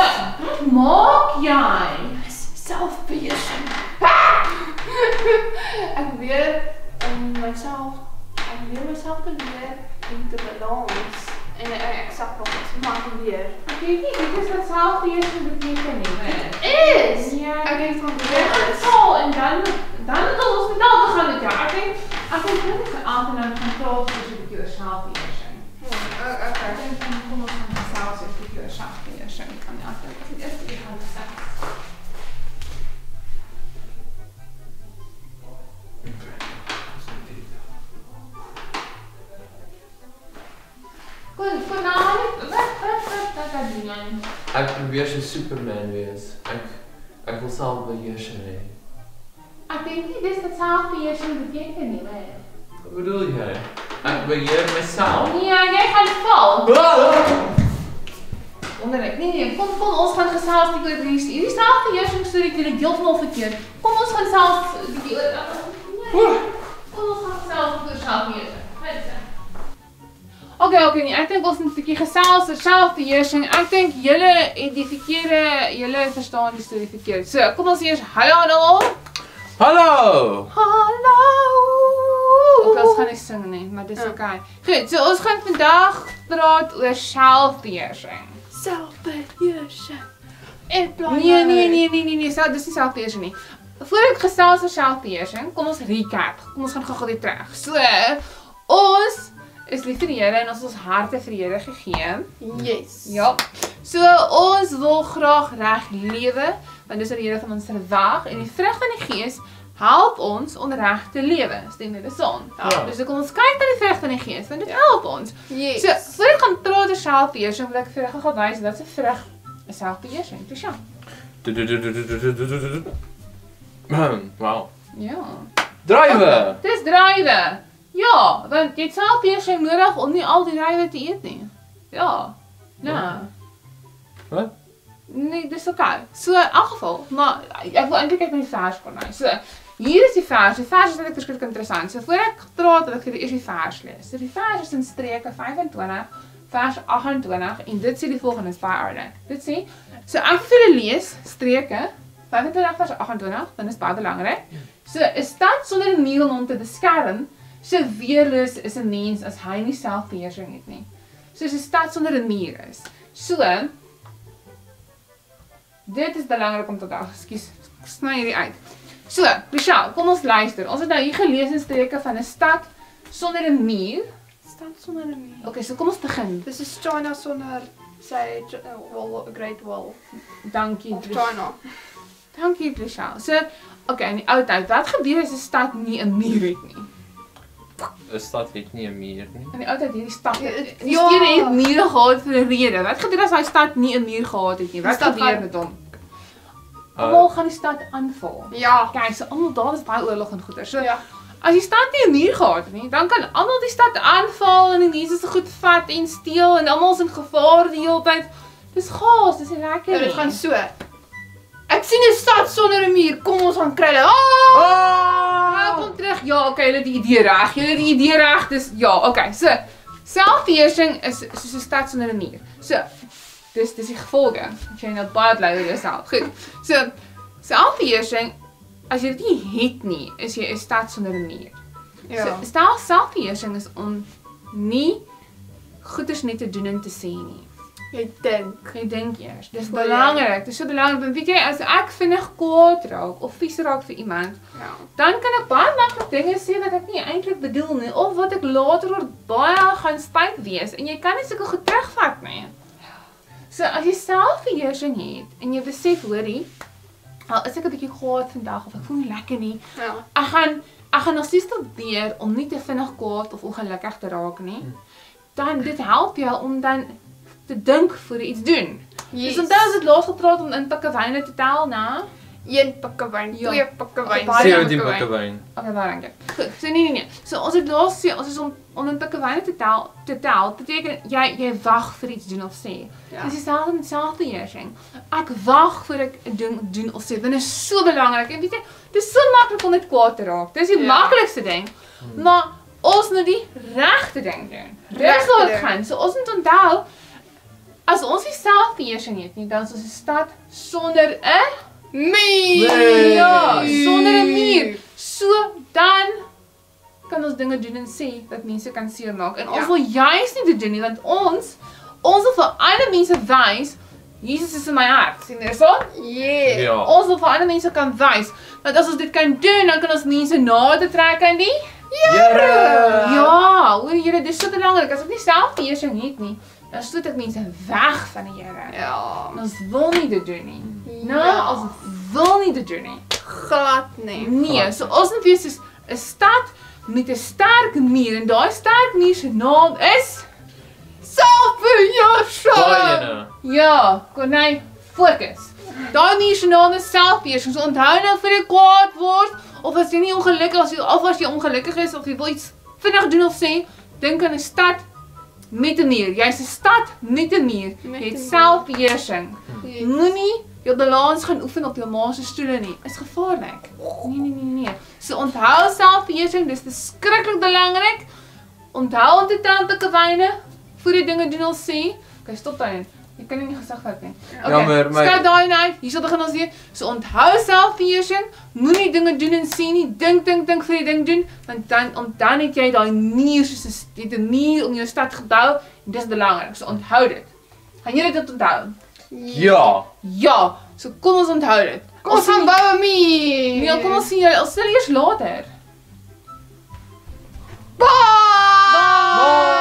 Wat maak jy? Selfbeheersing. ek weet om myself, ek leer myself te leer en te balans. En ek, ek sak nog eens, maar ek leer. Ek weet nie dit is wat selfbeheersing beteken nie. Nee. Is! Ja. Ek het van Jy geleer gaan is. sal en dan dan het ons hospitaal te gaan met jou. Ek dink ek dink dit is aangenaam gaan praat oor so 'n bietjie oor selfbeheersing. Okay. Ek dink dan kom ons gaan gesels oor 'n bietjie oor selfbeheersing. Kan jy altyd die eerste keer gaan gesels. Kon kon nou wat wat wat wat wat doen jy? Ek probeer so Superman wees. Ek ek wil selfbeheersing hê. Ek dink nie dis wat selfbeheersing beteken nie, hè. Wat bedoel jy? Ek beheer myself. Nee, jy gaan val. Wonderlik. Nee nee, kom kom ons gaan gesels bietjie oor hierdie hierdie selfbeheersing storie teen ek heeltemal verkeerd. Kom ons gaan self bietjie oor nee, Kom ons gaan gesels oor. Oké, okay, oké, okay, ek dink ons moet 'n bietjie gesels oor selfbeheersing. Ek dink julle het die verkeerde, julle verstaan die storie verkeerd. So, kom ons eers hallo almal. Hallo. Hallo. Ek ons gaan nie sing nie, maar dis oké. Okay. Goed, so ons gaan vandag praat oor selfbeheersing. Selfbeheersing. Ek bly Nee, nee, nee, nee, nee, nee, so dis nie selfbeheersing nie. Voor ek gesels oor selfbeheersing, kom ons recap. Kom ons gaan gou-gou weer terug. So, ons is lief vir die Here en ons ons harte vir die Here gegee. Yes. Ja. So ons wil graag reg lewe, want dis wat die Here van ons verwag en die vrug van die Gees help ons om reg te lewe. Stem dit saam? Ja. Dus kom ons kyk na die vrug van die Gees, want dit help ons. Yes. So, voor ek gaan praat oor selfbeheersing, wil ek vir julle gou wys wat 'n vrug is selfbeheersing. Ja. Wow. Ja. Drywe. Dis drywe. Ja, want jy het selfbeheersing nodig om nie al die drywe te eet nie. Ja. Nou. Wat? Nee, dis oké. Okay. So in elk geval, maar ek wil eintlik net met die vers nou. So hier is die vers. Die vers is net verskriklik interessant. So voor ek praat, wil ek vir eers die vers lees. So die vers is in Spreuke 25 vers 28 en dit sê die volgende is baie aardig. Dit sê so ek vir julle lees Spreuke 25 vers 28, dan is baie belangrik. So 'n stad sonder 'n muur om hom te beskerm, so weerloos is 'n mens as hy nie selfbeheersing het nie. Soos 'n stad sonder 'n muur is. So Dit is belangrik om te onthou. Ekskuus, ek sny hierdie uit. So, Michelle, kom ons luister. Ons het nou hier gelees in Spreuke van 'n stad sonder 'n muur. Staan sonder 'n muur. Okay, so kom ons begin. Dis is China sonder sy uh, wall, Great Wall Dankie, of China. Dankie, Michelle. So, okay, in die ou tyd, wat gebeur as 'n stad nie 'n muur het nie? 'n Stad het nie 'n muur nie. In die ou tyd hierdie stad, Ja, het- die ja. stede het mure gehad vir 'n rede. Wat gebeur as hy stad nie 'n muur gehad het nie? Wat stad gebeur gaan- met hom? Uh, Almal gaan die stad aanval. Ja. Kyk, so almal daar was baie oorlog en goeie. So, Ja. As die stad nie 'n muur gehad het nie, dan kan almal die stad aanval en die mense se goed vat en steel en almal is in gevaar die hele tyd. Dis chaos, dis lekker Ja, dit gaan so. Ek sien 'n stad sonder 'n muur. Kom ons gaan kry hulle. Ah! Ah, kom terug. Ja, okay, julle het die idee reg. Julle het die idee reg. Dis ja, okay. So, selfbeheersing is soos 'n stad sonder 'n muur. So, dis dis die gevolge. As jy nou baie bly oor jouself. Goed. So, selfbeheersing as jy dit nie het nie, is jy 'n stad sonder 'n muur. Ja. So, stel selfbeheersing is om nie goeders net te doen en te sê nie. Jy dink. Jy dink eers. Dis belangrik. Dis so belangrik. Want weet jy, as ek vinnig kwaad raak of vies raak vir iemand, Ja. dan kan ek baie maklik dinge sê wat ek nie eintlik bedoel nie of wat ek later oor baie gaan spyt wees en jy kan nie sulke goed terugvat nie. So as jy selfbeheersing het en jy besef hoorie, al is ek 'n bietjie kwaad vandag of ek voel nie lekker nie, Ja. ek gaan ek gaan nog steeds probeer om nie te vinnig kwaad of ongelukkig te raak nie. Dan dit help jou om dan te dink voor jy iets doen. Yes. Dis onthou as dit laas gepraat om in pikke wyne te tel, né? Een pikke wyn, Ja. twee pikke wyn, Baie 17 pikke pikke wyn. Okay, baie dankie. Goed. So nee nee nee. So ons het laas sê ons is om om in pikke wyne te tel, te tel. Beteken jy jy wag vir iets doen of sê. Ja. Dis dieselfde met selfbeheersing. Ek wag voor ek 'n ding doen of sê. Dit is so belangrik. En weet jy, dis so maklik om net kwaad te raak. Dis die Ja. maklikste ding. Maar ons moet die regte ding doen. Dis Regte wat gaan. So ons moet onthou as ons nie selfbeheersing het nie, dan is ons 'n stad sonder 'n Muur. Nee. ja, sonder 'n muur. So dan kan ons dinge doen en sê dat mense kan seermaak. En ons Ja. wil juis nie dit doen nie want ons ons wil vir ander mense wys Jesus is in my hart. sien jy so? Yeah. Ja. Ons wil vir ander mense kan wys dat as ons dit kan doen, dan kan ons mense nader trek aan die Here. Ja, hoor Here, dis so belangrik. As ek nie selfbeheersing het nie, dan stoot ek mense weg van die Here. Ja. En ons wil nie dit doen nie. Nou, Ja. ons wil nie dit doen nie. Glad nie. Nee, so ons moet wees soos 'n stad met 'n sterk muur en daai sterk muur se naam is selfbeheersing. Ene. Ja, konai, fokus. Daai muur se naam is selfbeheersing. So onthou nou vir jy kwaad word of as jy nie ongelukkig as jy of as jy ongelukkig is of jy wil iets vinnig doen of sê, dink aan 'n stad met 'n muur. Jy's 'n stad met 'n muur. Jy het selfbeheersing. Yes. Moenie jou balans gaan oefen op jou ma se stoele nie. Is gevaarlik. Nee nee nee nee. So onthou selfbeheersing, dis verskriklik belangrik. Onthou om te tel te kywyne voor jy dinge doen of sê. Okay, stop daai. Jy kan nie gesig vat nie. Okay, Jammer, my- Skat daai nou. Hierso begin ons weer. So onthou selfbeheersing. Moenie dinge doen en sê nie. Dink dink dink vir jy ding doen, want dan om dan het jy daai muur soos 'n jy muur om jou stad gebou en dis belangrik. So onthou dit. Gaan julle dit onthou? Ja. Ja, so kom ons onthou dit. Kom ons gaan bou 'n muur. Nee, kom ons sien julle. Ons sien julle eers later. Bye. Bye.